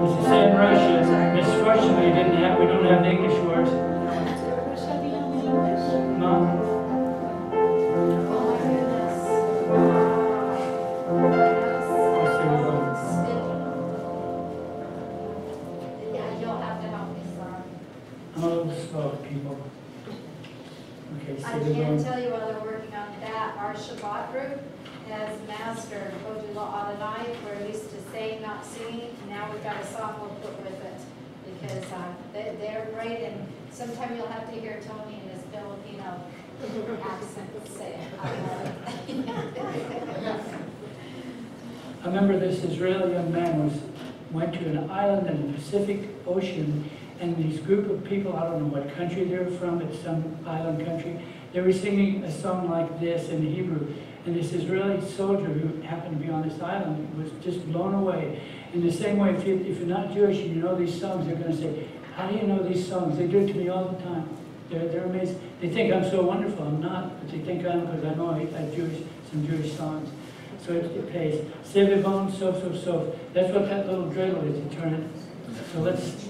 was to say in Russia, misfortunately, we didn't have, we don't have English words. No, let's see what we Yeah, have to help me, sir. I'm a little slow, people. Okay, so we're can going, tell you while they're working on that, our Shabbat group has mastered Odula Adonai. We're used to saying, not singing, now we've got a song we'll put with it. Because uh, they- they're great, and sometime you'll have to hear Tony in his Filipino accent say. It. I remember this Israeli young man was, went to an island in the Pacific Ocean, and these group of people, I don't know what country they were from, it's some island country, they were singing a song like this in Hebrew. And this Israeli soldier who happened to be on this island was just blown away. In the same way, if, you, if you're not Jewish and you know these songs, they're going to say, how do you know these songs? They do it to me all the time. They're, they're amazed. They think I'm so wonderful. I'm not, but they think I am because I know I Jewish, some Jewish songs. So it, it pays. Sevivon, so, so, so. That's what that little dreidel is, you turn it. So let's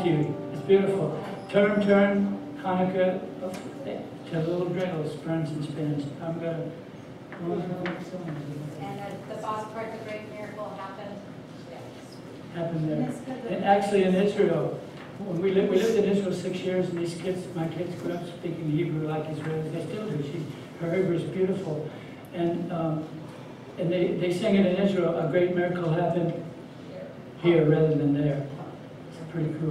Thank you. It's beautiful. Turn, turn, Hanukkah, to the little dreidel, spurns and spins. I'm gonna. And uh, the boss part, the great miracle happened. happened there. And actually in Israel, when we lived, we lived in Israel six years, and these kids, my kids grew up speaking Hebrew like Israelis, they still do. She, her Hebrew is beautiful. And, um, and they, they sang it in Israel, a great miracle happened here rather than there. It's pretty cool.